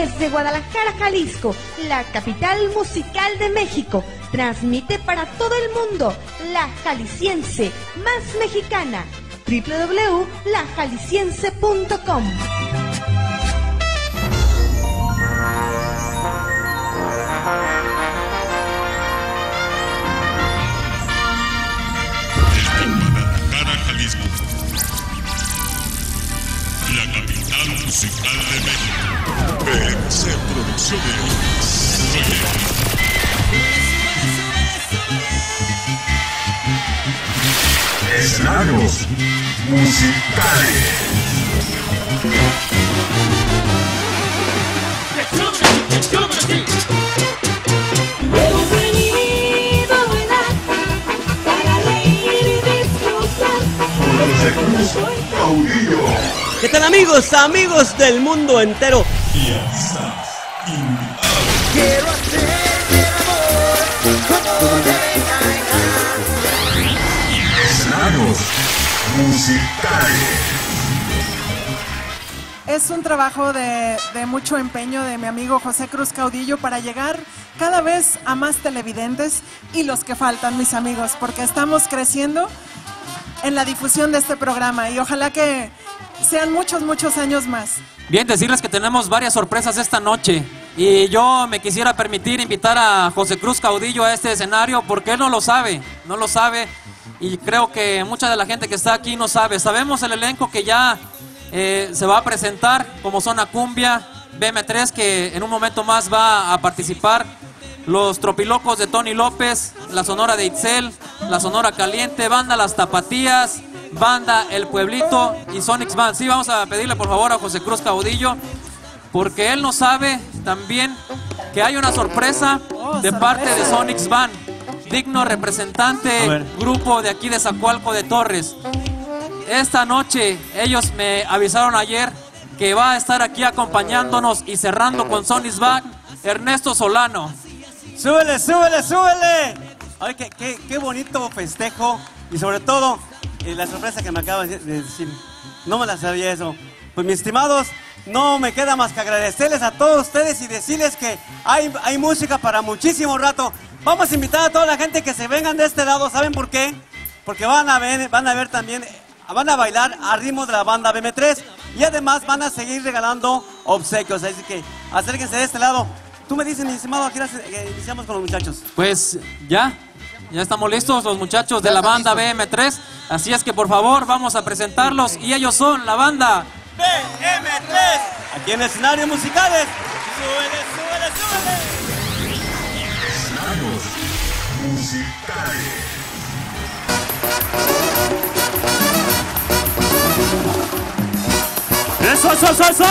desde Guadalajara, Jalisco, la capital musical de México, transmite para todo el mundo la jalisciense más mexicana www.lajalisciense.com. musical de México. PMC Producciones. Escenarios musicales. Caudillo. ¿Qué tal amigos, amigos del mundo entero? Y estás. Quiero hacer el amor como Escenarios musicales. Es un trabajo de, de mucho empeño de mi amigo José Cruz Caudillo para llegar cada vez a más televidentes y los que faltan, mis amigos, porque estamos creciendo en la difusión de este programa y ojalá que sean muchos, muchos años más. Bien, decirles que tenemos varias sorpresas esta noche. Y yo me quisiera permitir invitar a José Cruz Caudillo a este escenario porque él no lo sabe, no lo sabe. Y creo que mucha de la gente que está aquí no sabe. Sabemos el elenco que ya eh, se va a presentar, como Zona Cumbia, BM3, que en un momento más va a participar. Los Tropilocos de Tony López, la Sonora de Itzel, la Sonora Caliente, Banda Las Tapatías, Banda El Pueblito y Sonics Band. Sí, vamos a pedirle por favor a José Cruz Caudillo, porque él no sabe también que hay una sorpresa de parte de Sonics Band, digno representante grupo de aquí de Zacualco de Torres. Esta noche ellos me avisaron ayer que va a estar aquí acompañándonos y cerrando con Sonics Band Ernesto Solano. ¡Súbele, súbele, súbele! Ay, qué, qué, qué bonito festejo y sobre todo eh, la sorpresa que me acaba de decir. No me la sabía eso. Pues mis estimados, no me queda más que agradecerles a todos ustedes y decirles que hay, hay música para muchísimo rato. Vamos a invitar a toda la gente que se vengan de este lado. ¿Saben por qué? Porque van a ver, van a ver también, van a bailar a ritmo de la banda BM3 y además van a seguir regalando obsequios. Así que acérquense de este lado. Tú me dices, mi estimado, ¿a qué hora se- eh, iniciamos con los muchachos? Pues ya, ya estamos listos los muchachos de la banda BM3. Así es que por favor vamos a presentarlos y ellos son la banda. BM3, aquí en escenarios musicales. Súbele, súbele, súbele. Escenarios musicales. ¡Eso, eso, eso, eso!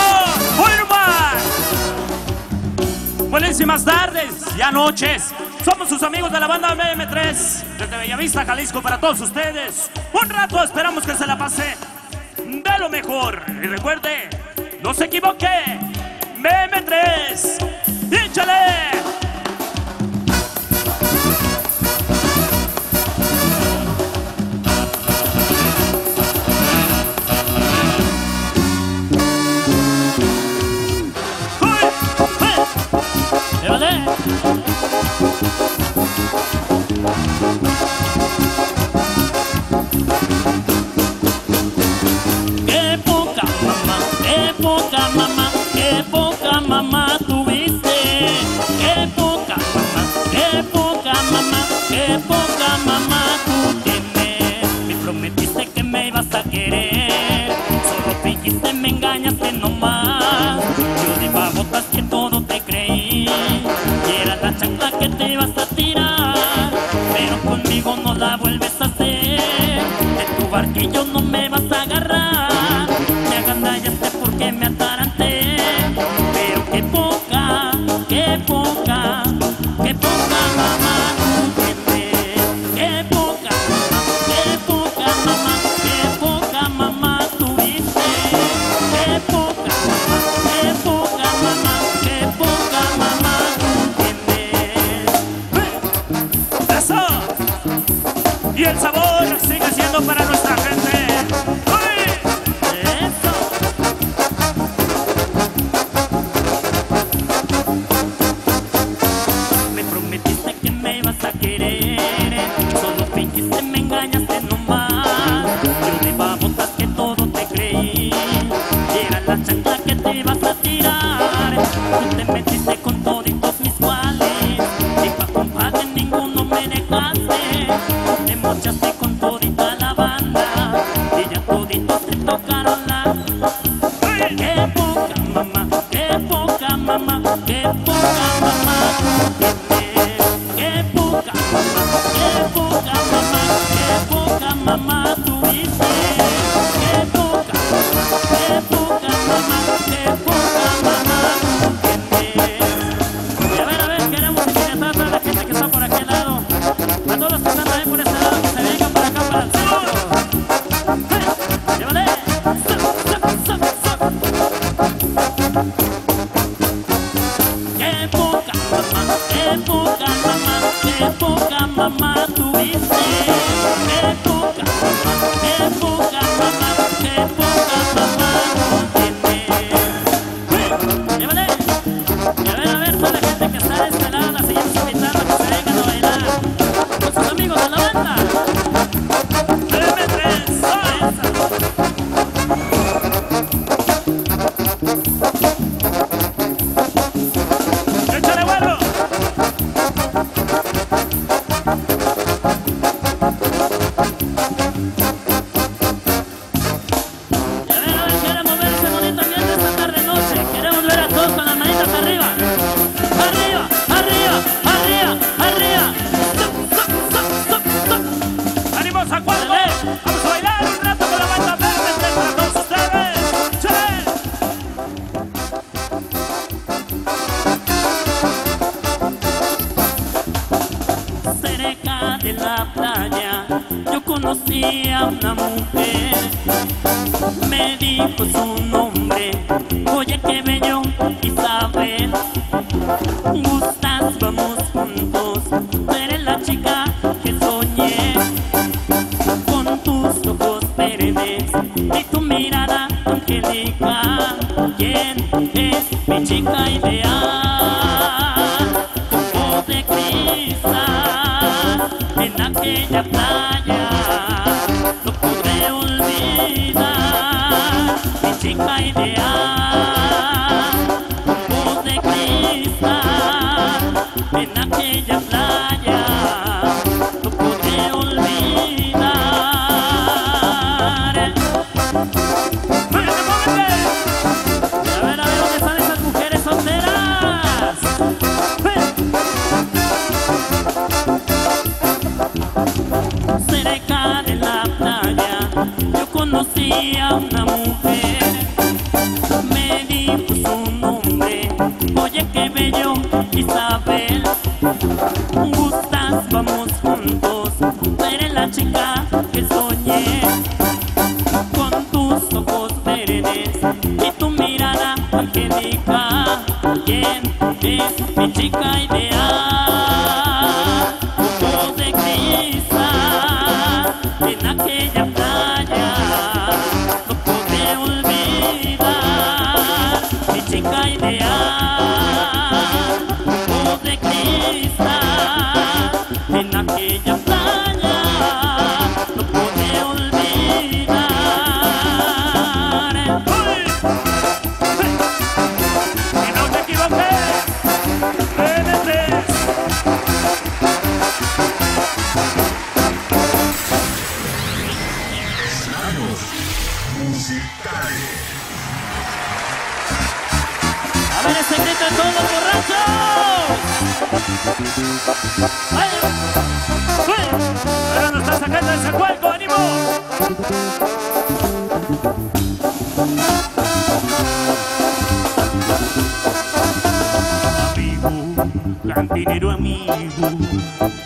Buenísimas tardes y noches. Somos sus amigos de la banda BM3 desde Bellavista, Jalisco para todos ustedes. Un rato esperamos que se la pase de lo mejor. Y recuerde, no se equivoque. BM3, ¡échale! ¡Llévale! Qué poca mamá, qué poca mamá, qué poca mamá tuviste. Qué poca mamá, qué poca mamá, qué poca mamá tú tienes. Me prometiste que me ibas a querer, solo fingiste, me engañaste nomás.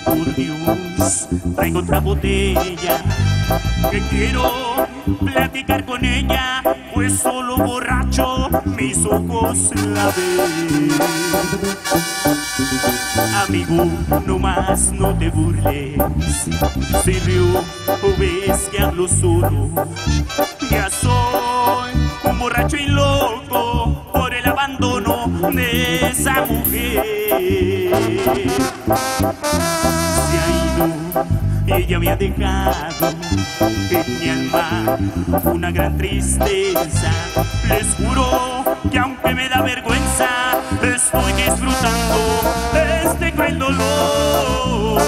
por Dios, traigo otra botella, que quiero platicar con ella, pues solo borracho mis ojos la ven. Amigo, no más no te burles, si veo o ves que hablo solo, ya soy un borracho y loco por el abandono de esa mujer. Se ha ido, ella me ha dejado en mi alma una gran tristeza. Les juro que aunque me da vergüenza, estoy disfrutando este cruel dolor.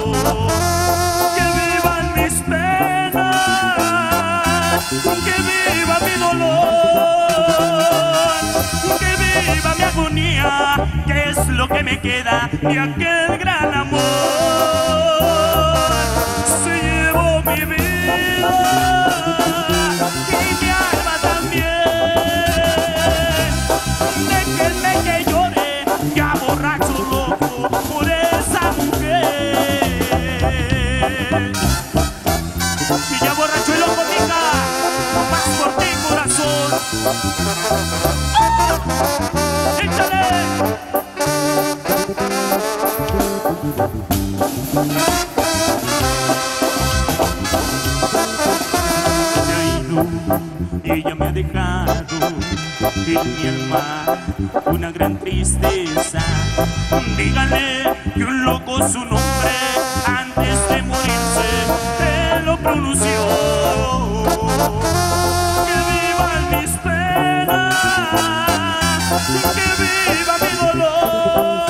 Que me queda de aquel gran amor. Se llevó mi vida ella me ha dejado en mi alma una gran tristeza. Díganle que un loco su nombre antes de morirse él lo pronunció. Que vivan mis penas, que viva mi dolor,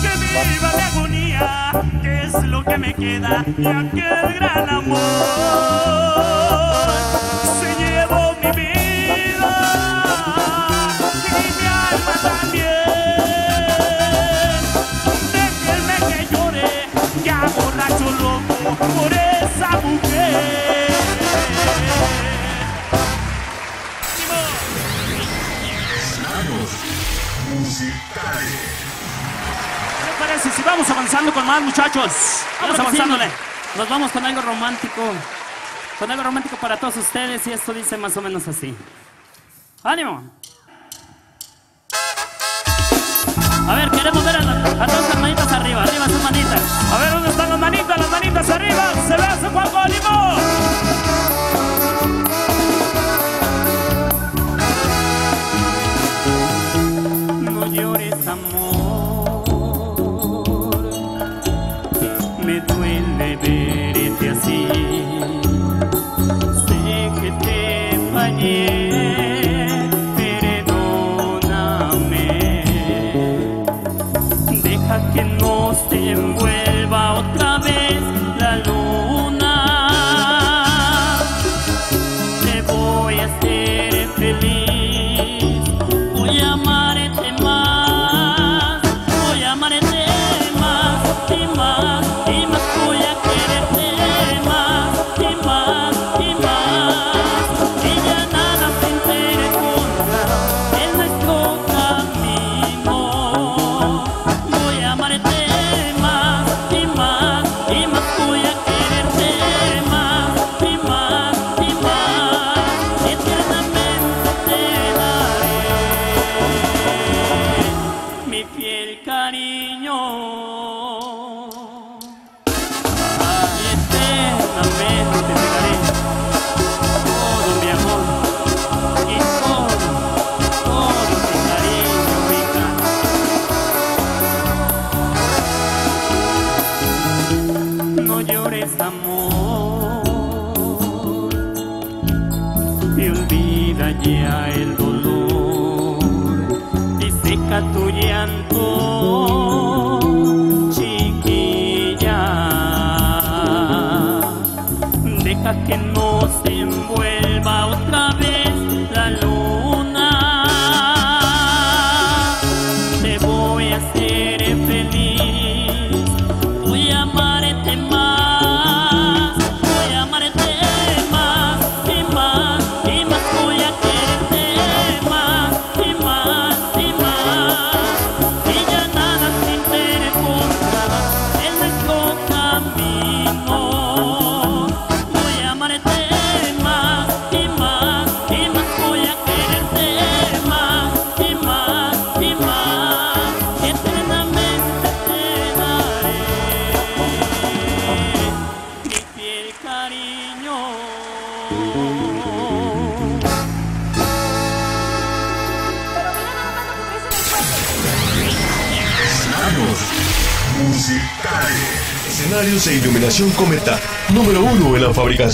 que viva mi agonía, que es lo que me queda de aquel gran amor. Por esa mujer. ¿Qué les parece si vamos avanzando con más muchachos? Vamos Claro que sí. avanzándole. Nos vamos con algo romántico. Con algo romántico para todos ustedes y esto dice más o menos así. ¡Ánimo! A ver, queremos ver a, la- a todas las manitas arriba, arriba sus manitas. A ver dónde están las manitas, arriba. Se ve hace Juanjo, ánimo.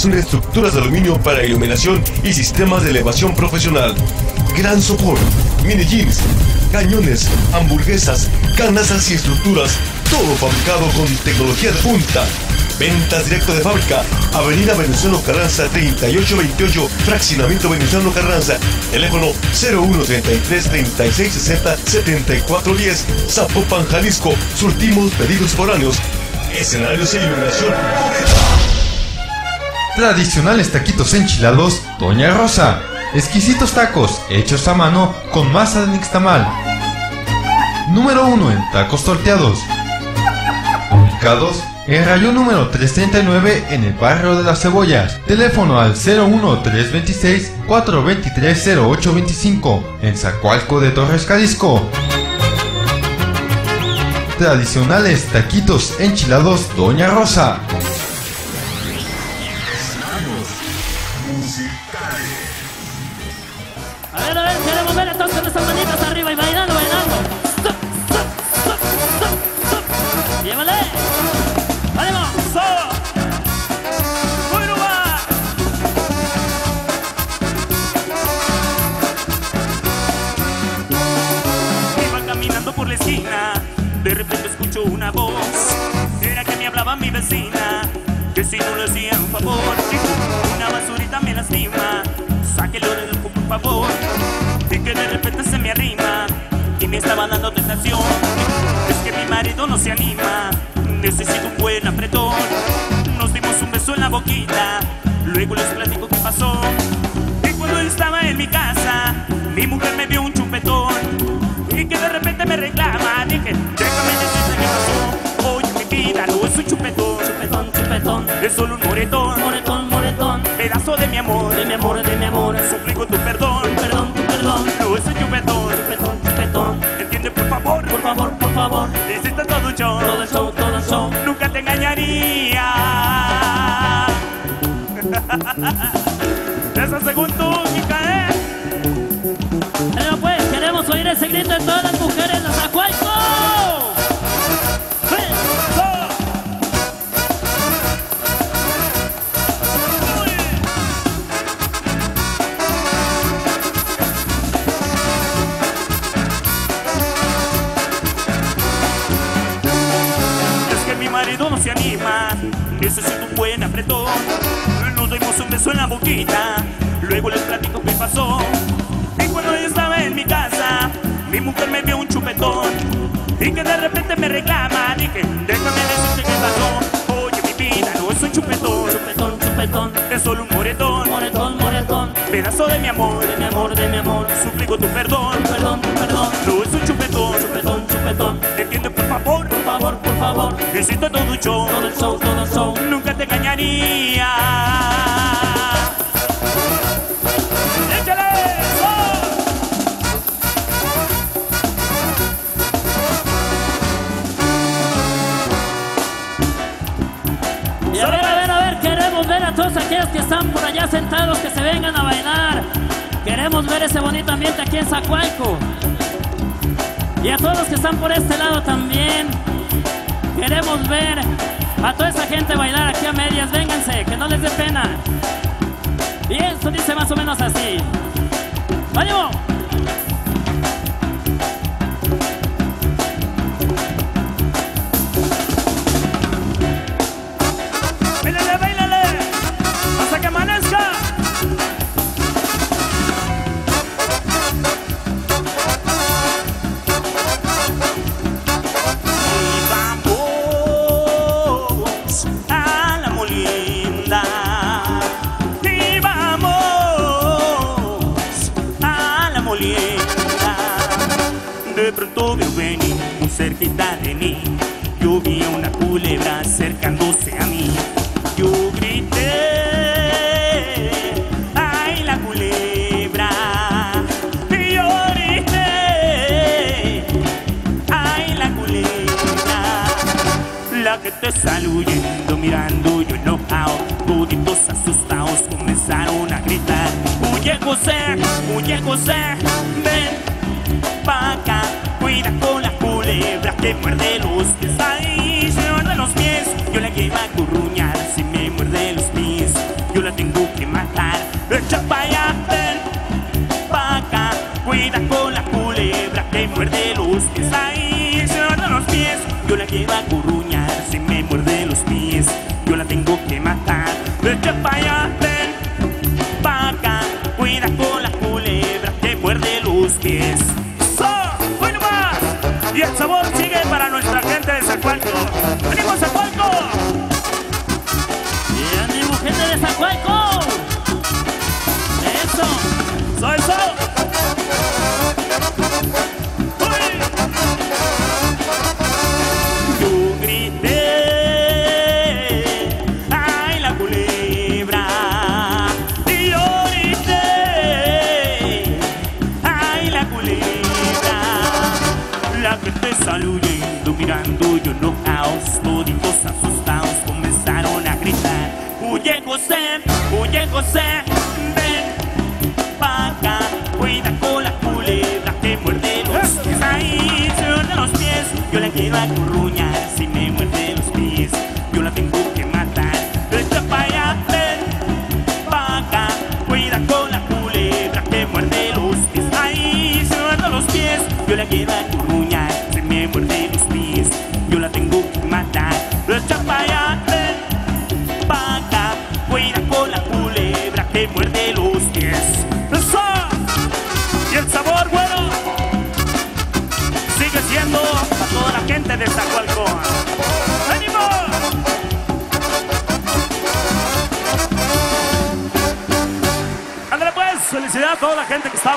Fabricación de estructuras de aluminio para iluminación y sistemas de elevación profesional. Gran sopor, mini jeans, cañones, hamburguesas, canastas y estructuras. Todo fabricado con tecnología de punta. Ventas directo de fábrica. Avenida Venustiano Carranza 3828, Fraccionamiento Venustiano Carranza. Teléfono 0133 3660 7410. Zapopan, Jalisco. Surtimos pedidos foráneos. Escenarios e iluminación. Tradicionales taquitos enchilados Doña Rosa. Exquisitos tacos hechos a mano con masa de nixtamal. Número 1 en tacos torteados. Ubicados en rayo número 339 en el barrio de las cebollas. Teléfono al 01326 423 0825 en Zacualco de Torres Jalisco. Tradicionales taquitos enchilados Doña Rosa. Favor. Hiciste todo un show, todo el show, todo el show. Nunca te engañaría. Eso según tú, Micael. Bueno, pues, queremos oír ese grito de todas las mujeres repente me reclama, dije, déjame decirte qué pasó. Oye, mi vida, no es un chupetón, chupetón, chupetón. Es solo un moretón, moretón, moretón. Pedazo de mi amor, de mi amor, de mi amor. Suplico tu perdón, perdón, perdón. No es un chupetón, chupetón, chupetón. Entiende, por favor, por favor, por favor. Necesito todo un show, todo el show, todo el show. Nunca te engañaría. Que están por allá sentados que se vengan a bailar. Queremos ver ese bonito ambiente aquí en Zacualco. Y a todos los que están por este lado también. Queremos ver a toda esa gente bailar aquí a medias. Vénganse, que no les dé pena. Y esto dice más o menos así. ¡Ánimo!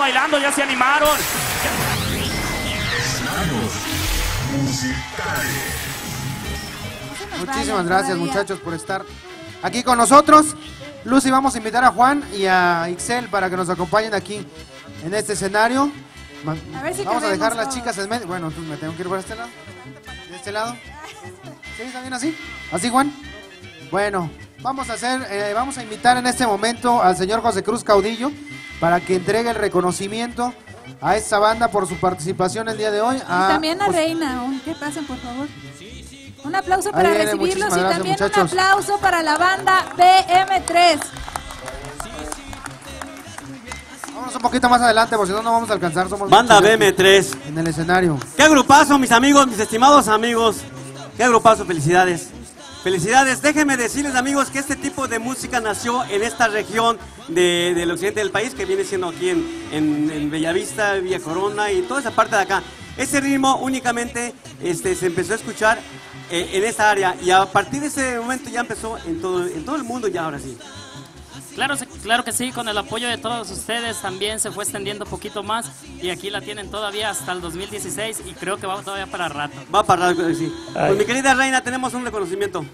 Bailando, ya se animaron. Muchísimas gracias muchachos por estar aquí con nosotros. Lucy, vamos a invitar a Juan y a Ixel para que nos acompañen aquí en este escenario. Ma- A ver si vamos a dejar las chicas en medio. Bueno, entonces me tengo que ir por este lado. ¿De este lado? ¿Sí? ¿Está bien así? ¿Así, Juan? Bueno, vamos a hacer, eh, vamos a invitar en este momento al señor José Cruz Caudillo para que entregue el reconocimiento a esta banda por su participación el día de hoy. Y A también a José- Reina, que pasen por favor. Un aplauso para viene, recibirlos y gracias, también muchachos. un aplauso para la banda BM3. Vámonos un poquito más adelante, porque si no, no vamos a alcanzar. Somos Banda muchos BM3. En el escenario. Qué grupazo, mis amigos, mis estimados amigos. Qué grupazo, felicidades. Felicidades. Déjenme decirles, amigos, que este tipo de música nació en esta región de- del occidente del país, que viene siendo aquí en, en- en Bellavista, Villa Corona y toda esa parte de acá. Ese ritmo únicamente este, se empezó a escuchar eh, en esta área y a partir de ese momento ya empezó en todo, en todo el mundo ya ahora sí. Claro, claro que sí, con el apoyo de todos ustedes también se fue extendiendo un poquito más y aquí la tienen todavía hasta el 2016 y creo que va todavía para rato. Va para rato, sí. Pues mi querida Reina, tenemos un reconocimiento.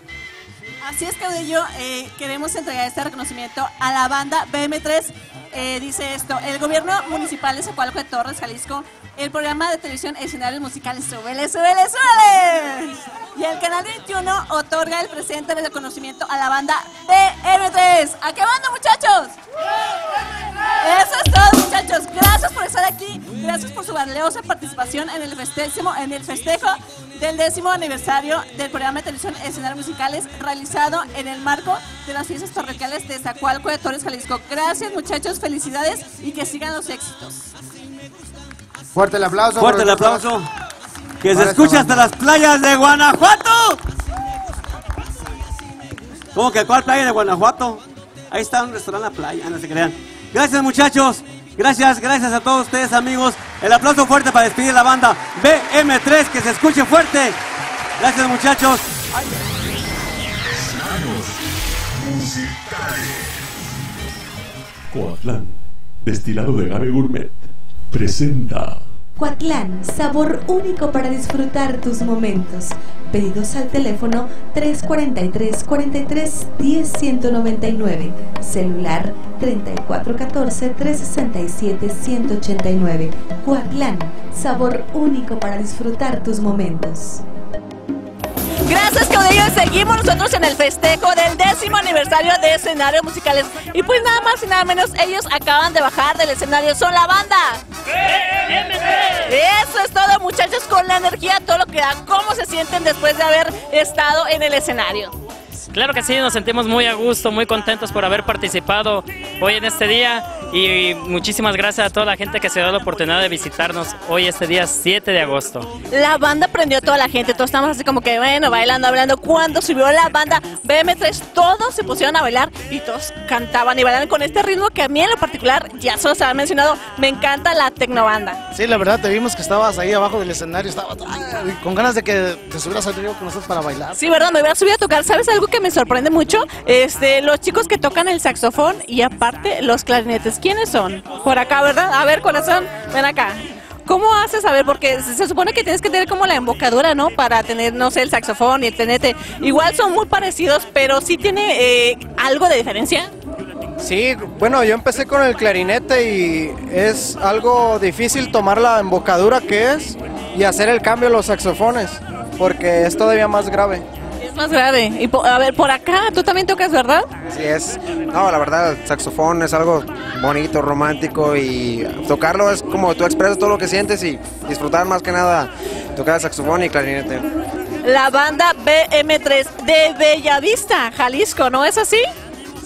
Así es, Caudillo, eh, queremos entregar este reconocimiento a la banda BM3. Eh, dice esto, el gobierno municipal de Zacualco de Torres, Jalisco, el programa de televisión Escenarios Musicales, súbele, súbele, súbele. Y el Canal 21 otorga el presente reconocimiento a la banda BM3. ¿A qué banda, muchachos? Eso es todo, muchachos. Gracias por estar aquí. Gracias por su valiosa participación en el, festejimo- en el festejo del décimo aniversario del programa de televisión Escenarios Musicales realizado en el marco de las fiestas parroquiales de Zacualco de Torres, Jalisco. Gracias, muchachos. Felicidades y que sigan los éxitos. Fuerte el aplauso. Fuerte el aplauso. Que se escucha hasta las playas de Guanajuato. ¿Cómo que cuál playa de Guanajuato? Ahí está un restaurante La Playa, no se crean. Gracias muchachos. Gracias, gracias a todos ustedes amigos. El aplauso fuerte para despedir la banda BM3, que se escuche fuerte. Gracias muchachos. Coatlán, destilado de agave gourmet, presenta Coatlán, sabor único para disfrutar tus momentos. Pedidos al teléfono 343 43 10 199. Celular 3414 367 189. Coatlán, sabor único para disfrutar tus momentos. Gracias, Caudillo. Seguimos nosotros en el festejo del décimo aniversario de escenarios musicales. Y pues nada más y nada menos, ellos acaban de bajar del escenario. Son la banda. Eso es todo, muchachos, con la energía, todo lo que da. ¿Cómo se sienten después de haber estado en el escenario. Claro que sí, nos sentimos muy a gusto, muy contentos por haber participado hoy en este día y muchísimas gracias a toda la gente que se da la oportunidad de visitarnos hoy este día 7 de agosto. La banda prendió a toda la gente, todos estamos así como que, bueno, bailando, hablando. Cuando subió la banda BM3, todos se pusieron a bailar y todos cantaban y bailaban con este ritmo que a mí en lo particular, ya solo se ha mencionado, me encanta la tecnobanda. Sí, la verdad, te vimos que estabas ahí abajo del escenario, estabas ah, con ganas de que te subieras al río con nosotros para bailar. Sí, verdad, me voy a subir a tocar. ¿Sabes algo que me sorprende mucho? Este, los chicos que tocan el saxofón y aparte los clarinetes. ¿Quiénes son? Por acá, ¿verdad? A ver, corazón, ven acá. ¿Cómo haces a ver? Porque se supone que tienes que tener como la embocadura, ¿no? Para tener, no sé, el saxofón y el clarinete. Igual son muy parecidos, pero sí tiene eh, algo de diferencia. Sí, bueno, yo empecé con el clarinete y es algo difícil tomar la embocadura que es y hacer el cambio a los saxofones, porque es todavía más grave. Es más grave. Y a ver, por acá, tú también tocas, ¿verdad? Sí, es. No, la verdad, el saxofón es algo bonito, romántico y tocarlo es como tú expresas todo lo que sientes y disfrutar más que nada tocar el saxofón y clarinete. La banda BM3 de Bellavista, Jalisco, ¿no es así?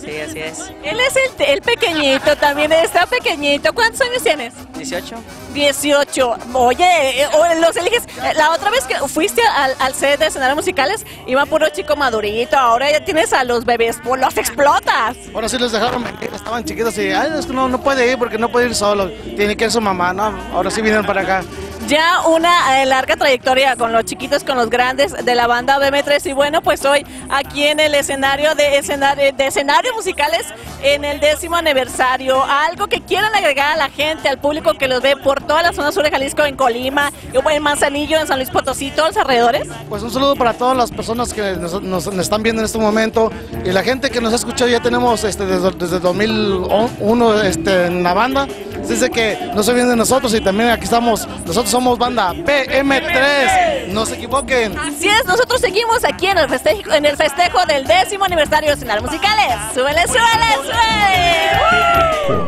Sí, así es. Él es el, el pequeñito, también está pequeñito. ¿Cuántos años tienes? 18. 18. Oye, eh, los eliges. eh, La otra vez que fuiste al, al set de escenarios musicales, iba puro chico madurito. Ahora ya tienes a los bebés, pues los explotas. Ahora sí les dejaron venir, estaban chiquitos y, ay, no, no puede ir porque no puede ir solo, tiene que ir su mamá, no, ahora sí vienen para acá. Ya una eh, larga trayectoria con los chiquitos, con los grandes de la banda BM3 y bueno, pues hoy aquí en el escenario de, escenario, de escenarios musicales en el décimo aniversario, algo que quieran agregar a la gente, al público que los ve por toda la zona sur de Jalisco, en Colima, en Manzanillo, en San Luis Potosí, todos los alrededores. Pues un saludo para todas las personas que nos, nos- están viendo en este momento y la gente que nos ha escuchado ya tenemos este, desde, desde 2001 este, en la banda. Dice que no se viene de nosotros y también aquí estamos, nosotros somos banda PM3, no se equivoquen. Así es, nosotros seguimos aquí en el festejo, en el festejo del décimo aniversario de escenarios musicales. ¡Súbele, súbele,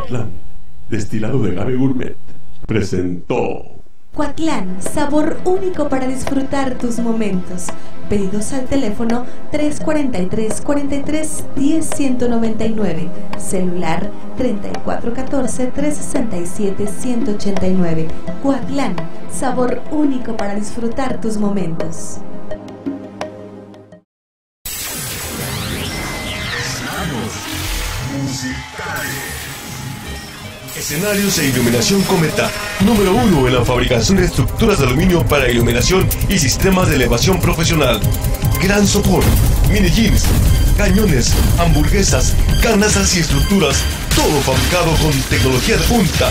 súbele! Destilado de agave gourmet, presentó. Coatlán, sabor único para disfrutar tus momentos. Pedidos al teléfono 343 43 10 199. Celular 3414 367 189. Coatlán, sabor único para disfrutar tus momentos. Escenarios e iluminación Cometa. Número uno en la fabricación de estructuras de aluminio para iluminación y sistemas de elevación profesional. Gran sopor, mini jeans, cañones, hamburguesas, canastas y estructuras. Todo fabricado con tecnología de punta.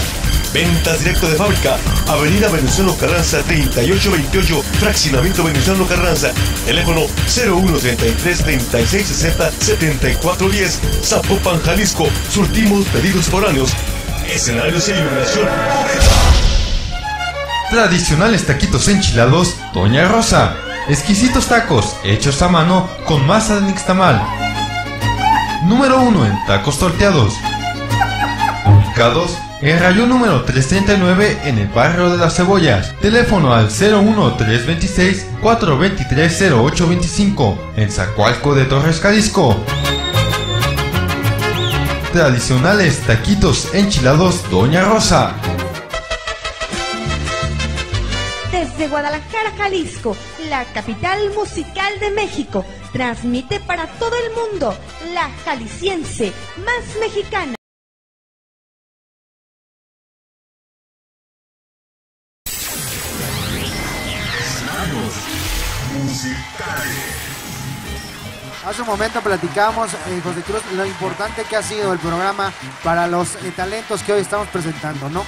Ventas directo de fábrica. Avenida Venustiano Carranza 3828, Fraccionamiento Venustiano Carranza. Teléfono 0133 3660 7410. Zapopan, Jalisco. Surtimos pedidos foráneos. Escenarios e iluminación. Tradicionales taquitos enchilados Doña Rosa. Exquisitos tacos hechos a mano con masa de nixtamal. Número 1 en tacos torteados. Ubicados en rayón número 339 en el barrio de las cebollas. Teléfono al 01326 423 0825 en Zacualco de Torres Jalisco. Tradicionales taquitos enchilados Doña Rosa. Desde Guadalajara, Jalisco, la capital musical de México, transmite para todo el mundo la jalisciense más mexicana. Hace un momento platicamos, eh, José Cruz, lo importante que ha sido el programa para los eh, talentos que hoy estamos presentando, ¿no?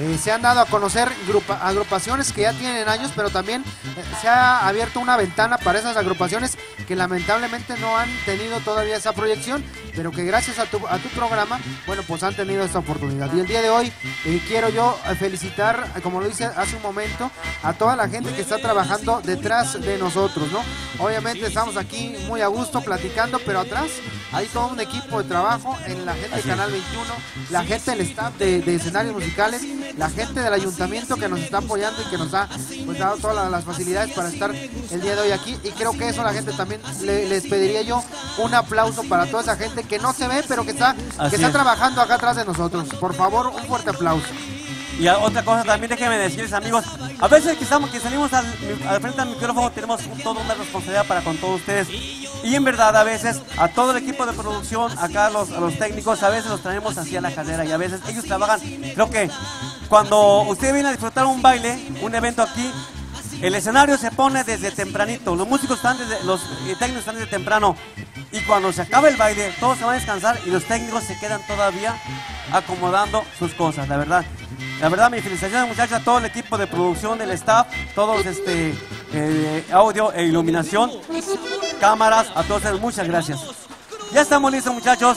Eh, se han dado a conocer grupa- agrupaciones que ya tienen años, pero también eh, se ha abierto una ventana para esas agrupaciones que lamentablemente no han tenido todavía esa proyección, pero que gracias a tu, a tu programa, bueno, pues han tenido esta oportunidad. Y el día de hoy quiero yo felicitar, como lo hice hace un momento, a toda la gente que está trabajando detrás de nosotros, ¿no? Obviamente estamos aquí muy a gusto platicando, pero atrás hay todo un equipo de trabajo, en la gente de Canal 21, la gente del staff de, de escenarios musicales, la gente del ayuntamiento que nos está apoyando y que nos ha pues, dado todas la- las facilidades para estar el día de hoy aquí. Y creo que eso la gente también le- les pediría yo un aplauso para toda esa gente que no se ve, pero que está, Así que está es. trabajando acá atrás de nosotros. Por favor, un fuerte aplauso. Y otra cosa también déjenme decirles amigos, a veces que, estamos, que salimos al, al frente del micrófono tenemos toda una responsabilidad para con todos ustedes. Y en verdad a veces a todo el equipo de producción, acá a los, a los técnicos, a veces los traemos hacia la carrera y a veces ellos trabajan, creo que cuando usted viene a disfrutar un baile, un evento aquí, el escenario se pone desde tempranito, los músicos están desde, los eh, técnicos están desde temprano y cuando se acaba el baile todos se van a descansar y los técnicos se quedan todavía acomodando sus cosas, la verdad. La verdad, mi felicitaciones muchachos a todo el equipo de producción, del staff, todos este eh, audio e iluminación, cámaras, a todos ustedes, muchas gracias. Ya estamos listos muchachos.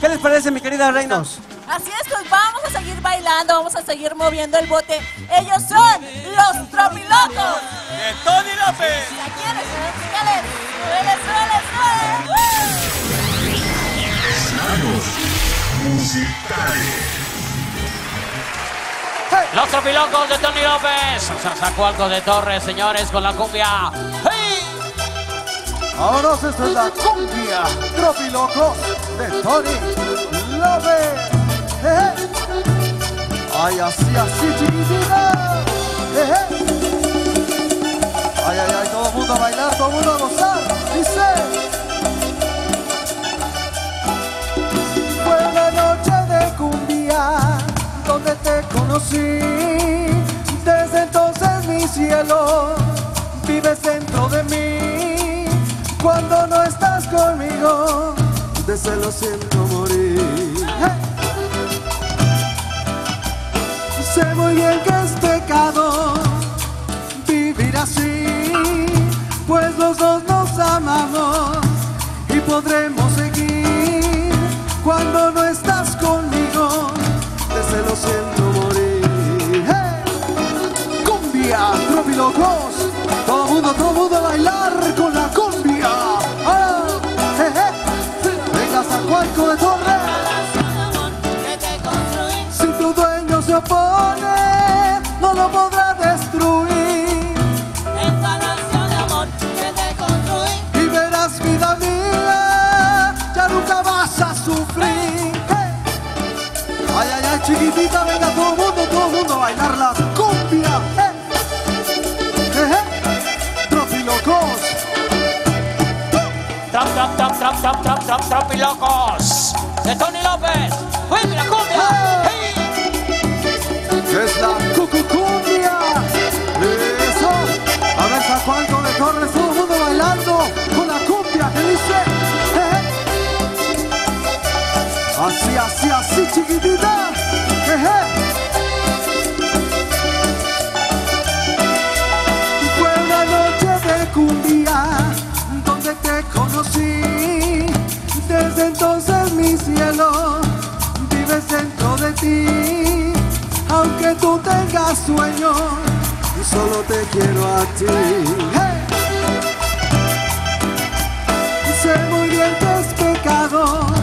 ¿Qué les parece mi querida reina? Así es, pues vamos a seguir bailando, vamos a seguir moviendo el bote. Ellos son los tropilocos. De Tony López. ¿Ya quieres? Súbele, súbele. musicales. Los tropilocos de Tony López. Sacó algo de Torres, señores, con la cumbia. ¡Hey! Vámonos, esto es la cumbia Tropiloco de Tony López. Ay, así, así, chiquitina. Eh. Ay, ay, ay, todo el mundo a bailar, todo el mundo a gozar. Dice. Fue una noche de cumbia donde te conocí. Desde entonces mi cielo vives dentro de mí. Cuando no estás conmigo, de celo siento morir. Sé muy bien que es pecado vivir así, pues los dos nos amamos y podremos seguir. Cuando no estás conmigo, de celo siento morir. ¡Hey! Cumbia, todo mundo, todo mundo a bailar De Torres. Si tu dueño se opone, no lo podrá destruir. El palacio de amor que te construí. Y verás, vida mía, ya nunca vas a sufrir. Ay, ay, ay, chiquitita, venga todo el mundo, todo el mundo a bailar trap, trap, trap, trap, trap, trap, tropilocos. De Tony López. ¡Uy, la cumbia! ¡Hey! Es la cucucumbia. Eso. A ver, Zacualco de Torres, todo el mundo bailando con la cumbia que dice. eh, eh. Así, así, así, chiquitita. Eh, cielo vives dentro de ti. Aunque tú tengas sueño, solo te quiero a ti. ¡Hey! Sé muy bien que es pecado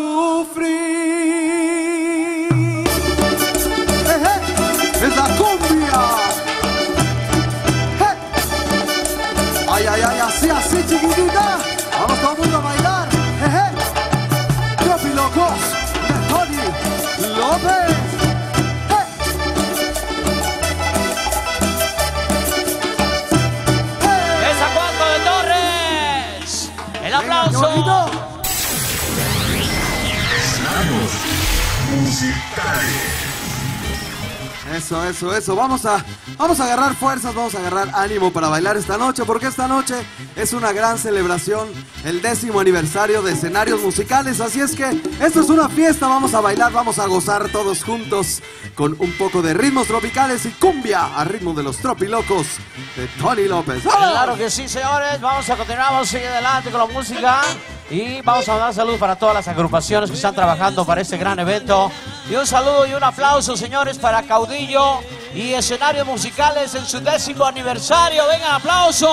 sofrer. Eso, eso, eso. Vamos a, vamos a agarrar fuerzas, vamos a agarrar ánimo para bailar esta noche, porque esta noche es una gran celebración, el décimo aniversario de escenarios musicales. Así es que esto es una fiesta, vamos a bailar, vamos a gozar todos juntos con un poco de ritmos tropicales y cumbia a ritmo de los tropilocos de Tony López. Claro que sí, señores. Vamos a continuar, vamos a seguir adelante con la música. Y vamos a dar salud para todas las agrupaciones que están trabajando para este gran evento. Y un saludo y un aplauso, señores, para Caudillo y escenarios musicales en su décimo aniversario. Venga, aplauso.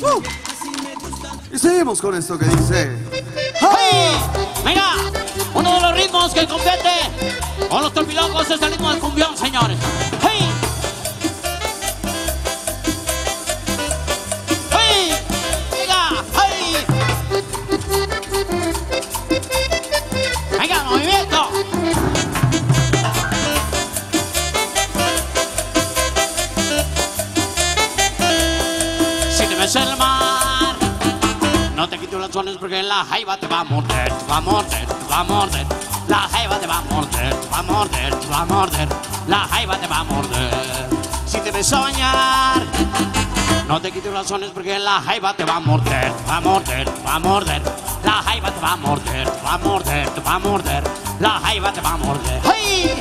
Uh. Y seguimos con esto que dice. ¡Hey! Venga, uno de los ritmos que compete con los torpilocos es el ritmo del cumbión, señores. ¡Hey! Porque la jaiba te va a morder, va a morder, va a morder. La jaiba te va a morder, va a morder, te va a morder. La jaiba te va a morder. Si te ves a bañar, no te quites los sones porque la jaiba te va a morder, va a morder, va a morder. La jaiba te va a morder, te va a morder, te va a morder. La jaiba te va a morder. ¡Hey!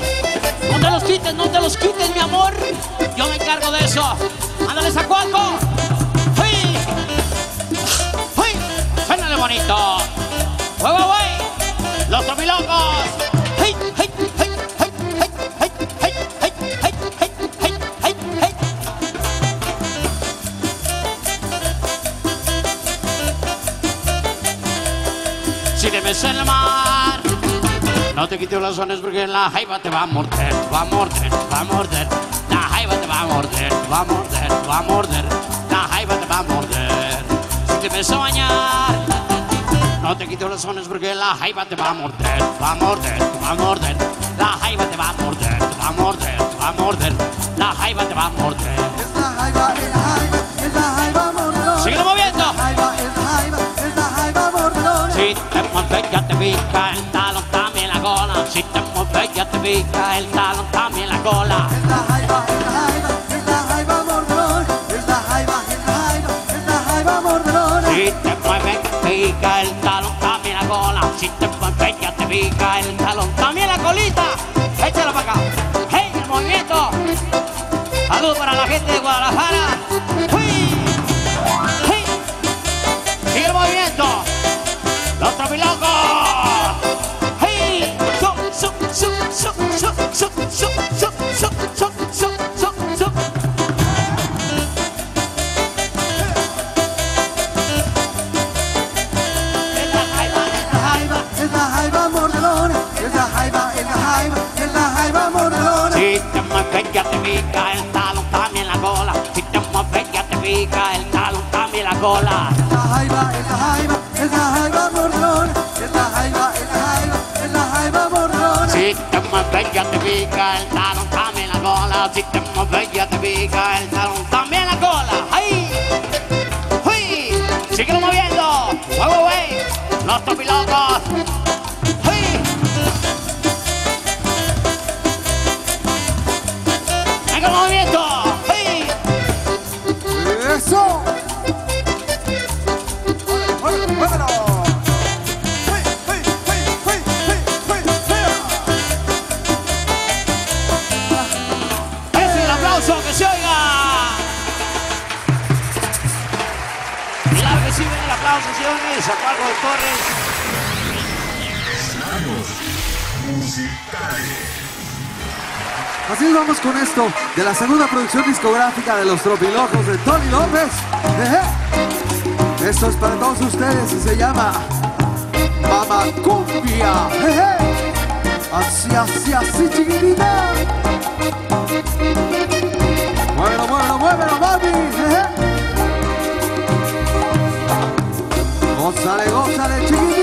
No te los quites, no te los quites, mi amor. Yo me encargo de eso. Ándale, Zacualco. Suénale bonito. ¡Wey, wey, wey! ¡Los tropilocos! ¡Hey, hey, hey, hey, hey, hey, hey, hey, hey, hey, hey, hey, hey! Si te ves en el mar, no te quites los sones porque la jaiba te va a morder, va a morder, va a morder. La jaiba te va a morder, va a morder, va a morder. La jaiba te va a morder. Si te ves a bañar, no te quites los sones porque la jaiba te va a morder, va a morder, va a morder. La jaiba te va a morder, va a morder, va a morder. La jaiba te va a morder. Es la jaiba, es la jaiba, es la jaiba mordedora. Síguelo moviendo. Es la jaiba, es la jaiba, es la jaiba mordedora. Si te mueves ya te pica el talón también la cola. Si te mueves ya te pica el talón también la cola. Es la jaiba, Para la gente de Guadalajara. ¡Hey! ¡Hey! Sigue el movimiento. Los tropilocos. ¡Hey! Jaiba, es la jaiba mordedora. Es la jaiba, es la jaiba, es la jaiba mordedora. Si te mueves ya te pica el Nicolás. Con esto de la segunda producción discográfica de los Tropilocos de Tony López. Esto es para todos ustedes y se llama Mama Cumbia. Así, así, así, chiquitita. Muévelo, muévelo, muévelo, mami. Gózale, gózale, chiquitita.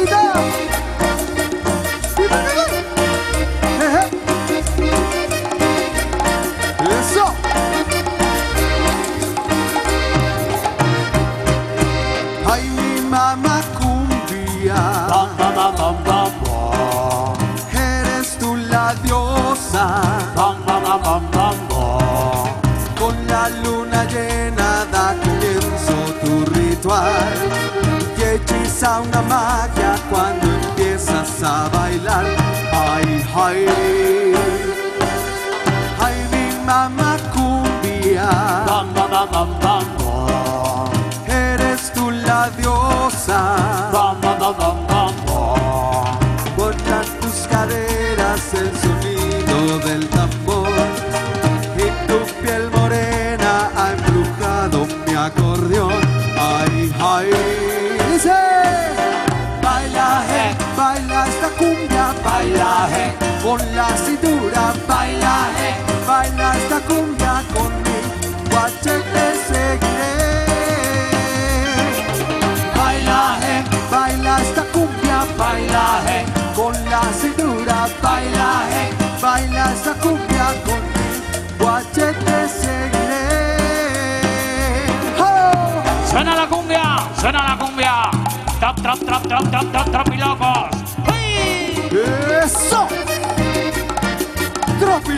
mighty. Con la cintura, baila, eh, baila esta cumbia con mi guache te seguiré. Baila, baila esta cumbia, baila, con la cintura, baila, baila esta cumbia con mi guache te seguiré. ¡Oh! Suena la cumbia, suena la cumbia. Trap, trap, trap, trap, trap, trap, trap y locos.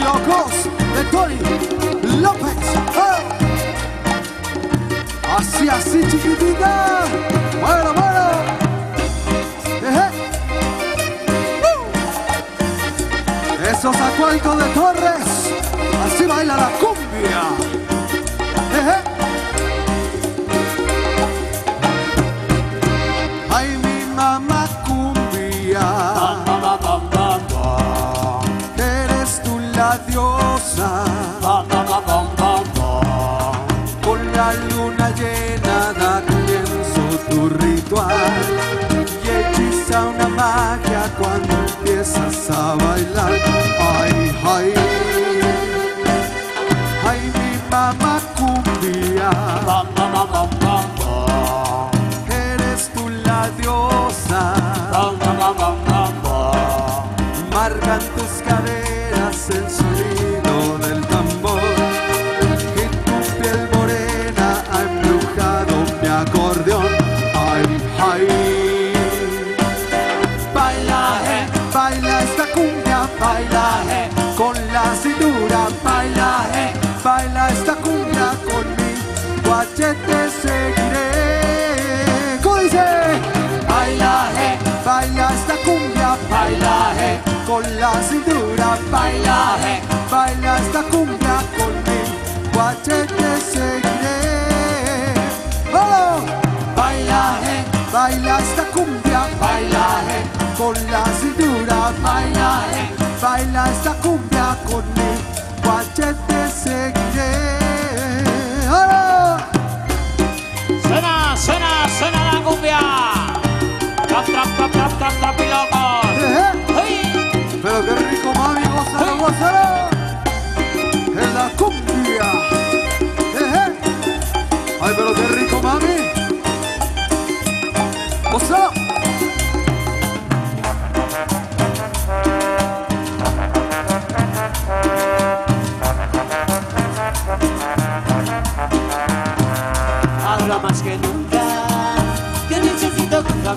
Tropilocos de Tony López. ¡Oh! Así, así, chiquitita. Bueno, bueno. Ejé. ¡Uh! Eso sacó alto de Torres. Así baila la cumbia. Con la cintura, baila, eh, baila esta cumbia con mi guache te seguiré. ¡Vamos! Baila, eh, baila esta cumbia, baila, eh, con la cintura, baila, baila esta cumbia con mi guache te seguiré. ¡Vamos! Suena, suena, suena la cumbia. Trap, trap, trap, gózalo. En la cumbia. Eje. Ay, pero qué rico, mami. Gózalo. Ahora más que nunca te necesito junto a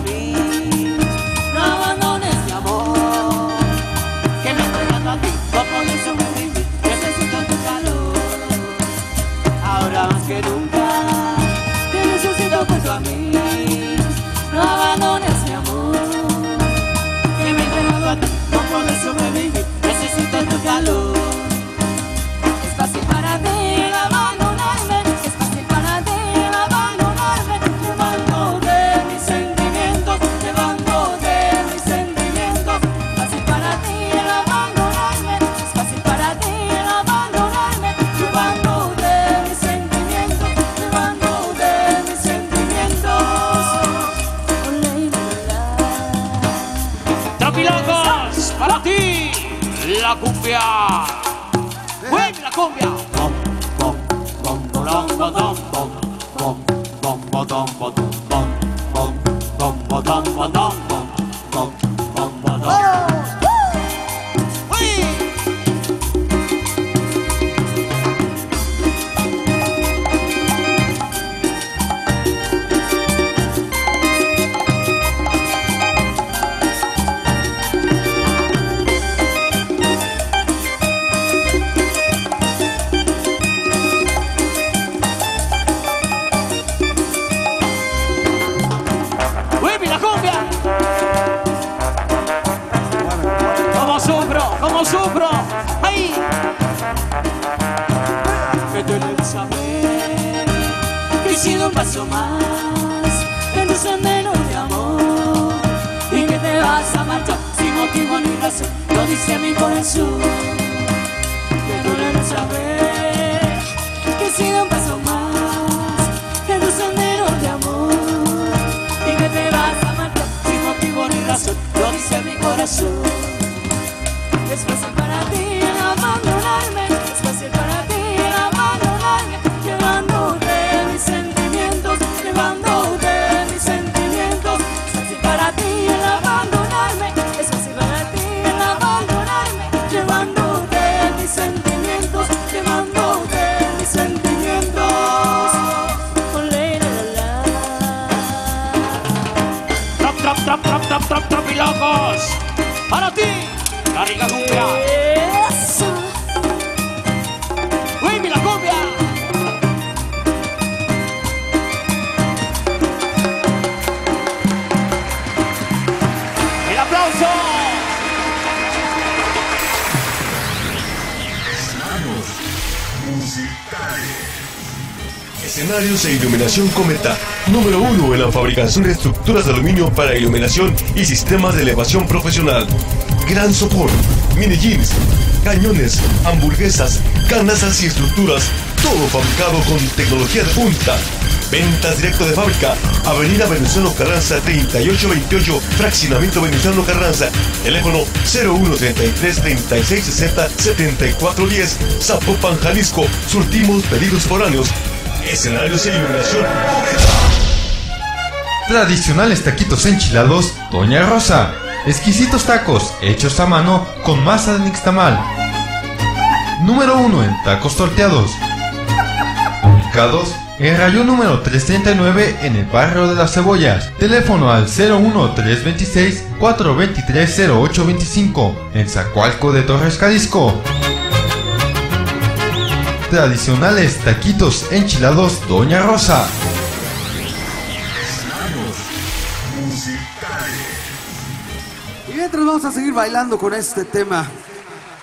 Escenarios e iluminación Cometa. Número uno en la fabricación de estructuras de aluminio para iluminación y sistemas de elevación profesional. Gran sopor, mini jeans, cañones, hamburguesas, canastas y estructuras. Todo fabricado con tecnología de punta. Ventas directo de fábrica. Avenida Venustiano Carranza 3828, Fraccionamiento Venustiano Carranza. Teléfono 0133 3660 7410. Zapopan, Jalisco. Surtimos pedidos foráneos. Escenarios e iluminación. Tradicionales taquitos enchilados Doña Rosa. Exquisitos tacos hechos a mano con masa de nixtamal. Número 1 en tacos torteados. Ubicados en rayo número 339 en el barrio de las cebollas. Teléfono al 01326 423 0825 en Zacualco de Torres Jalisco. Tradicionales taquitos enchilados Doña Rosa. Y mientras vamos a seguir bailando con este tema,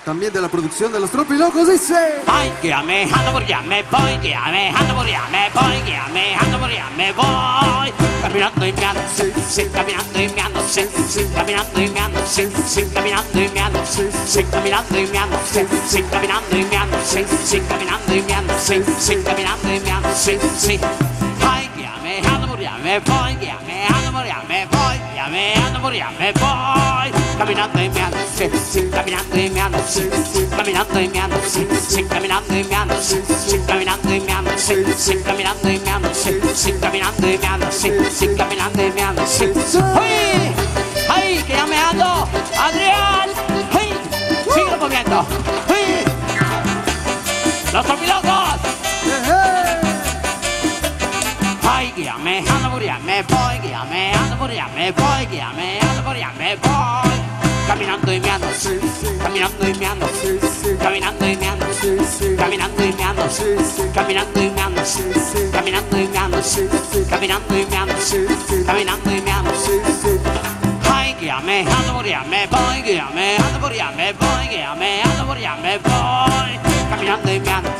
también de la producción de los Tropilocos, dice... Ay, que ya me ando por ya me voy, que ya me ando por ya me voy, que ya me ando por ya me voy. Caminando y me ando, sí, sí, caminando y me ando, sí, caminando y me ando, sí, sí, caminando y me ando, sí, sí, caminando y me ando, sí, sí, caminando y me ando, sí, sí, caminando y me ando, sí, sí, caminando y me ando, sí, sí. Ay, ya me ando me voy, ya me ando me voy, ya me ando me voy. Caminando y me ando, sí, sí, caminando y me ando, sí, sí, caminando y me ando, caminando y me ando, sí, sí, caminando y me ando, sí, sí, caminando y me ando, sí, sí, caminando y me ando, sí, sí, caminando y me ando. ¡Ay, que ya me ando! ¡Adrián! ¡Uy! ¡Sigue comiendo! ¡Uy! ¡Los torpilocos! Ay, que ya me ando por ya me voy, que ya me ando por ya me voy, que ya me ando por ya me voy. Caminando y me ando, sí, sí, caminando y me ando, sí, sí, caminando y me ando, sí, sí, caminando y me ando, sí, sí, caminando y me ando, sí, sí, caminando y me ando, sí, sí, caminando y me ando, sí, sí, caminando y me ando, sí, sí. Ay, que ya me ando por ya me voy, que ya me ando por ya me voy, que ya me ando por ya me voy. Caminando y me ando,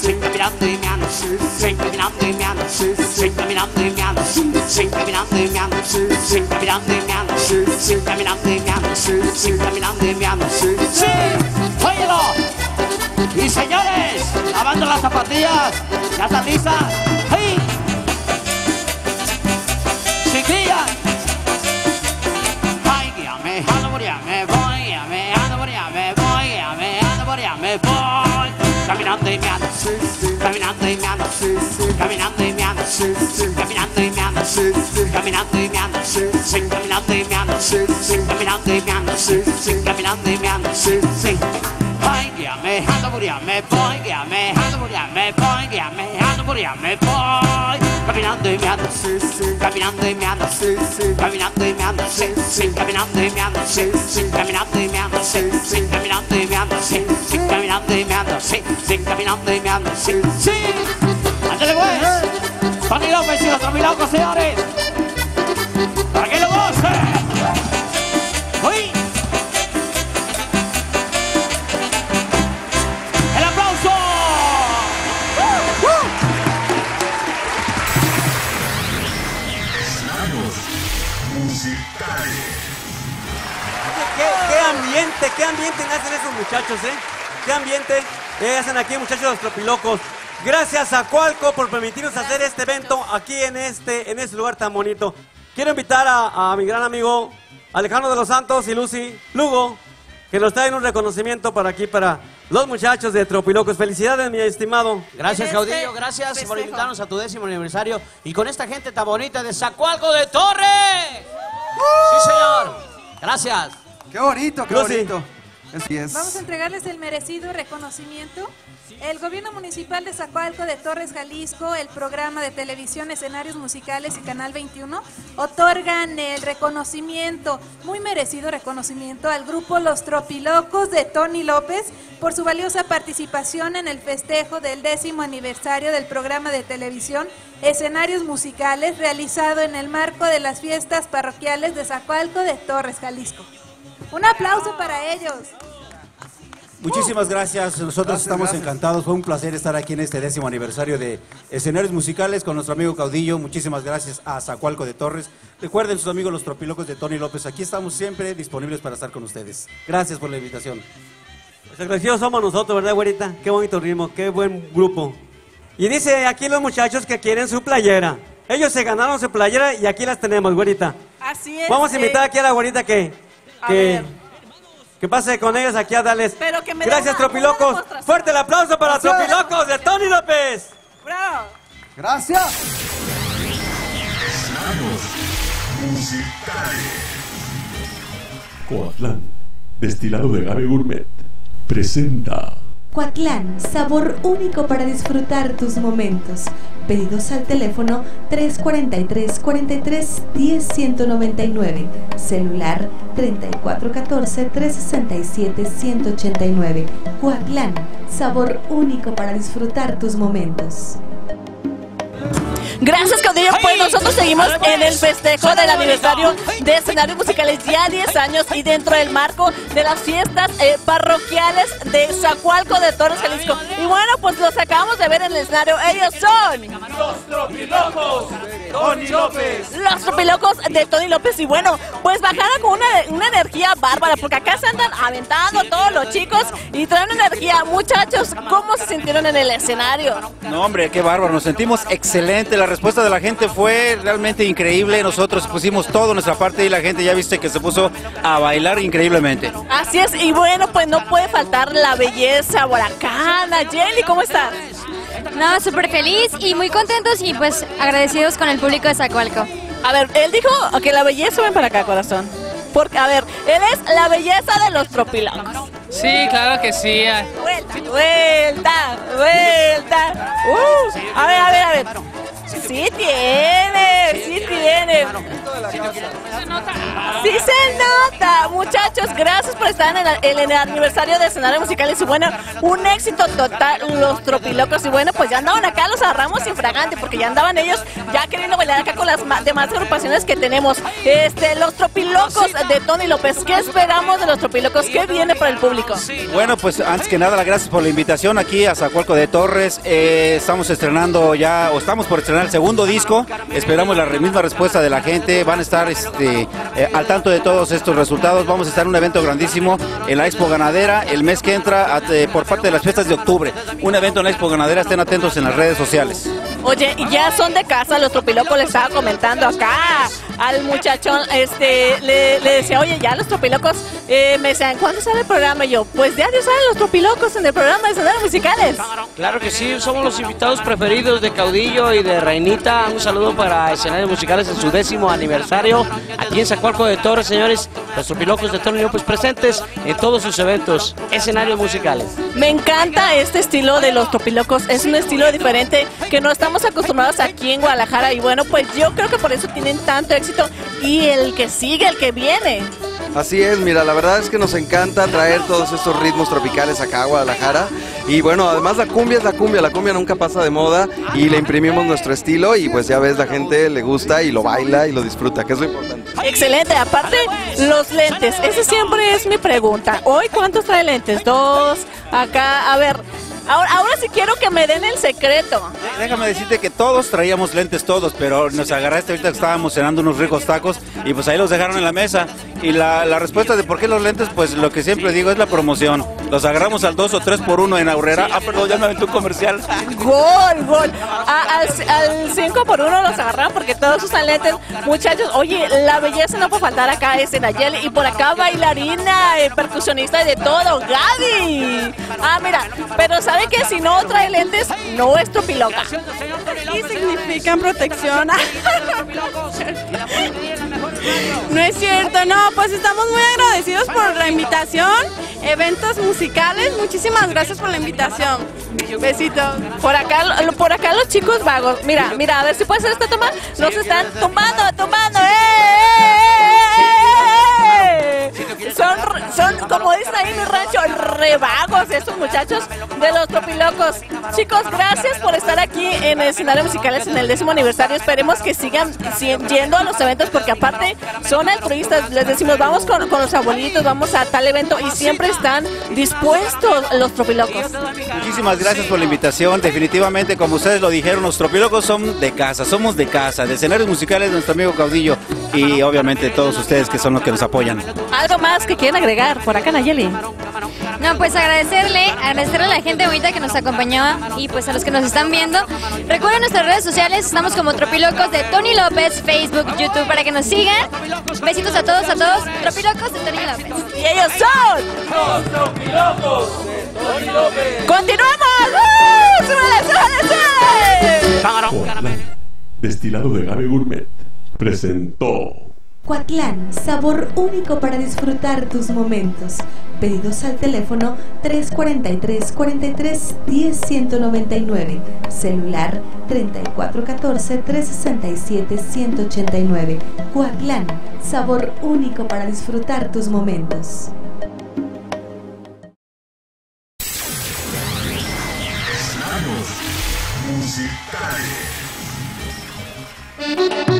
sí, caminando y me ando, sí, caminando y me ando, sí, caminando y me ando, sí, caminando y me ando, sí, caminando y me ando, sí, caminando y me ando, sí, caminando y me ando, sí. Óyelo. Y señores, lavando las zapatillas, ¿ya están listas? Caminando y me ando, caminando y me ando, caminando y me ando, caminando y me ando, caminando y me ando, caminando y. Ay, que ya me ando me voy, que ya me ando me voy, que ya me ando me voy. Caminando y me ando, caminando y me ando, caminando y me ando, caminando y me ando, caminando y me ando, caminando y me ando, caminando y me ando, caminando y me ando, sí, sí. Ándale pues, Tony López y los Milaucos, señores. Para que lo gocen. ¡Uy! ¡El aplauso! ¡Uh! ¡Uh! musicales. ¿Qué, ambiente, qué ambiente hacen esos muchachos, ¿eh? ¿Qué ambiente eh, hacen aquí, muchachos, los tropilocos? Gracias a Cualco por permitirnos hacer este evento aquí en este, en este lugar tan bonito. Quiero invitar a, a mi gran amigo Alejandro de los Santos y Lucy Lugo, que nos traen un reconocimiento para aquí, para los muchachos de Tropilocos. Felicidades, mi estimado. Gracias, Caudillo, gracias por invitarnos a tu décimo aniversario y con esta gente tan bonita de Zacualco de Torre. Sí, señor. Gracias. Qué bonito, qué Lucy. bonito. Vamos a entregarles el merecido reconocimiento. El gobierno municipal de Zacualco de Torres, Jalisco, el programa de televisión Escenarios Musicales y Canal 21 otorgan el reconocimiento, muy merecido reconocimiento al grupo Los Tropilocos de Tony López por su valiosa participación en el festejo del décimo aniversario del programa de televisión Escenarios Musicales realizado en el marco de las fiestas parroquiales de Zacualco de Torres, Jalisco. Un aplauso para ellos. Muchísimas gracias, nosotros estamos encantados, fue un placer estar aquí en este décimo aniversario de escenarios musicales con nuestro amigo Caudillo, muchísimas gracias a Zacualco de Torres, recuerden sus amigos los tropilocos de Tony López, aquí estamos siempre disponibles para estar con ustedes, gracias por la invitación. Los agradecidos somos nosotros, ¿verdad, güerita? Qué bonito ritmo, qué buen grupo. Y dice aquí los muchachos que quieren su playera. Ellos se ganaron su playera y aquí las tenemos, güerita. Así es. Vamos a eh, invitar aquí a la güerita que, que, que pase con ellos aquí a darles. Pero que me Gracias, una- Tropilocos. una. Fuerte el aplauso para Gracias. Tropilocos de Tony López. ¡Bravo! Gracias. Coatlán, destilado de agave gourmet, presenta Coatlán, sabor único para disfrutar tus momentos. Pedidos al teléfono 343 43 10 199. Celular 3414 367 189. Coatlán, sabor único para disfrutar tus momentos. Gracias, Caudillo. Pues nosotros seguimos en el festejo del aniversario de escenarios musicales ya 10 años y dentro del marco de las fiestas eh, parroquiales de Zacualco de Torres, Jalisco. Y bueno, pues los acabamos de ver en el escenario. Ellos son Los tropilocos, Tony López. los tropilocos de Tony López. Y bueno, pues bajaron con una, una energía bárbara porque acá se andan aventando todos los chicos y traen energía. Muchachos, ¿cómo se sintieron en el escenario? No hombre, qué bárbaro, nos sentimos excelente, la respuesta de la gente fue realmente increíble, nosotros pusimos todo nuestra parte y la gente ya viste que se puso a bailar increíblemente. Así es, y bueno, pues no puede faltar la belleza huracana. Jelly, ¿cómo estás? No, súper feliz y muy contentos y pues agradecidos con el público de Zacualco. A ver, él dijo que la belleza ven para acá, corazón. Porque, a ver, él es la belleza de los tropilocos. Sí, claro que sí. Vuelta, vuelta, vuelta. Uh, a ver, a ver, a ver. Sí tiene, sí tiene. Sí se nota. Muchachos, gracias por estar en el, aniversario de escenarios musicales. Y bueno, un éxito total, los tropilocos. Y bueno, pues ya andaban acá, los agarramos infragante, porque ya andaban ellos ya queriendo bailar acá con las demás agrupaciones que tenemos. Este, los tropilocos de Tony López. ¿Qué esperamos de los tropilocos? ¿Qué viene para el público? Bueno, pues antes que nada, las gracias por la invitación aquí a Zacualco de Torres. Eh, estamos estrenando ya, o estamos por estrenar el segundo disco. Esperamos la misma respuesta de la gente. Van a estar este, eh, al tanto de todos estos resultados. Vamos a estar un evento grandísimo en la Expo Ganadera el mes que entra eh, por parte de las fiestas de octubre. Un evento en la Expo Ganadera, estén atentos en las redes sociales. Oye, ya son de casa, los tropilocos le estaba comentando acá al muchachón, este, le, le decía, oye, ya los tropilocos, eh, me decían, ¿cuándo sale el programa? Y yo, pues ya salen los tropilocos en el programa de escenarios musicales. Claro que sí, somos los invitados preferidos de Caudillo y de Reinita. Un saludo para escenarios musicales en su décimo aniversario. Aquí en Zacualco de Torres, señores, los tropilocos de Tony López presentes en todos sus eventos, escenarios musicales. Me encanta este estilo de los tropilocos, es un estilo diferente que no estamos acostumbrados aquí en Guadalajara y bueno, pues yo creo que por eso tienen tanto éxito y el que sigue, el que viene. Así es, mira, la verdad es que nos encanta traer todos estos ritmos tropicales acá a Guadalajara. Y bueno, además la cumbia es la cumbia, la cumbia nunca pasa de moda y le imprimimos nuestro estilo y pues ya ves, la gente le gusta y lo baila y lo disfruta, que es lo importante. Excelente, aparte los lentes, esa siempre es mi pregunta. Hoy cuántos trae lentes? Dos, acá, a ver, Ahora, ahora sí quiero que me den el secreto. Déjame decirte que todos traíamos lentes todos, pero nos agarraste ahorita que estábamos cenando unos ricos tacos y pues ahí los dejaron en la mesa. Y la, la respuesta de por qué los lentes, pues lo que siempre digo es la promoción. Los agarramos al 2 o 3 por 1 en Aurrera. Ah, perdón, ya me aventé un comercial. Gol, gol. A- al 5 por 1 los agarraron porque todos usan lentes. Muchachos, oye, la belleza no puede faltar acá es en Nayeli. Y por acá bailarina, eh, percusionista y de todo, Gaby. Ah, mira, pero ¿sabe que si no trae lentes, no es tropiloca? Y significan protección. No es cierto, no, pues estamos muy agradecidos por la invitación. Eventos musicales, muchísimas gracias por la invitación. Besitos. Por acá, por acá los chicos vagos. Mira, mira, a ver si puede hacer esta toma. Los están tumbando, tumbando. ¡Eh, eh, eh, eh! Son, son, como dicen ahí en mi rancho, re vagos estos muchachos de los tropilocos. Chicos, gracias por estar aquí en el escenario musicales en el décimo aniversario. Esperemos que sigan si- yendo a los eventos porque aparte son altruistas. Les decimos, vamos con, con los abuelitos, vamos a tal evento y siempre están dispuestos los tropilocos. Muchísimas gracias por la invitación. Definitivamente, como ustedes lo dijeron, los tropilocos son de casa, somos de casa, de escenarios musicales nuestro amigo Caudillo y obviamente todos ustedes que son los que nos apoyan. ¿Algo más que quieren agregar por acá, Nayeli? No, pues agradecerle, agradecerle a la gente bonita que nos acompañaba y pues a los que nos están viendo. Recuerden nuestras redes sociales, estamos como Tropilocos de Tony López, Facebook, YouTube, para que nos sigan. Besitos a todos, a todos. Tropilocos de Tony López. Y ellos son... Los tropilocos Tony López. ¡Continuamos! ¡Uh! ¡Súbele, súbele, súbele! Coatlán, destilado de agave gourmet, presentó. Coatlán, sabor único para disfrutar tus momentos. Pedidos al teléfono 343 43 10 199. Celular 3414 367 189. Coatlán, sabor único para disfrutar tus momentos. Cuando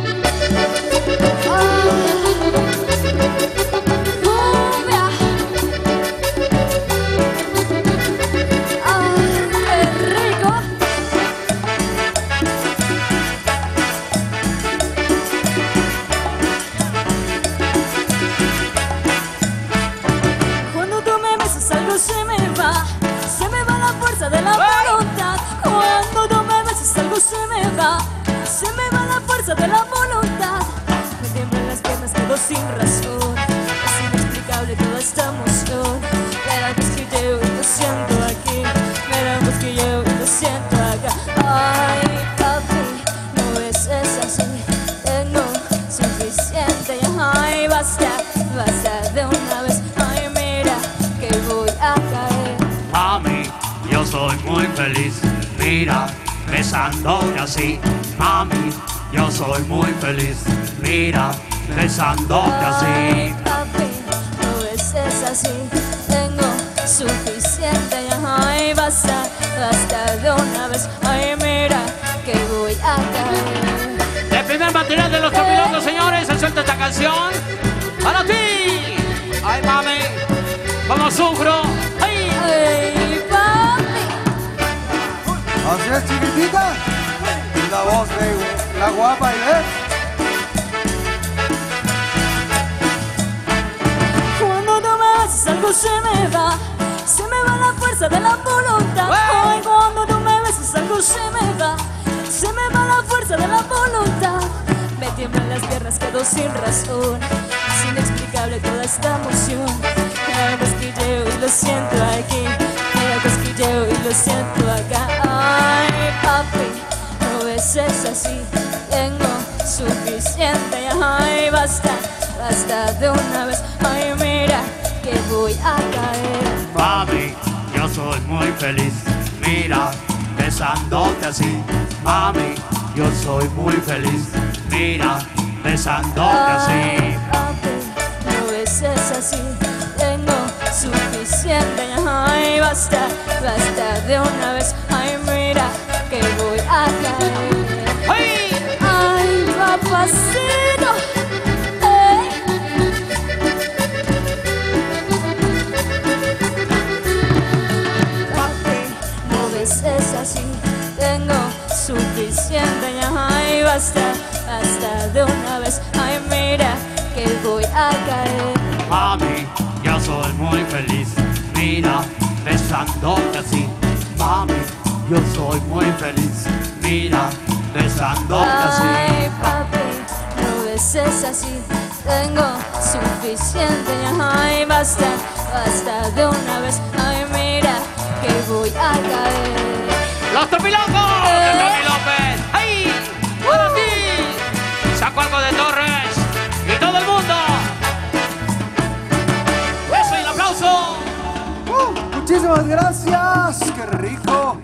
lo siento acá. Ay, papi, no beses así, tengo suficiente. Ay, basta, basta de una vez. Ay, mira que voy a caer. Mami, yo soy muy feliz. Mira, besándote así. Mami, yo soy muy feliz. Mira, besándote así. No beses así, suficiente. Ay, basta, basta de una vez. Ay, mira que voy a caer. Ay, papacito. Ey. Papi, no Tengo suficiente, ay, basta, basta de una vez. Ay, mira que voy a caer. Mami, yo soy muy feliz. Mira, besándote así. Mami, yo soy muy feliz. Mira, besándote así. Ay, papi, no beses así. Tengo suficiente, ya ay, basta, basta de una vez. Ay, mira que voy a caer. ¡Los tropilocos! ¡De Tony López! Gracias. Qué rico.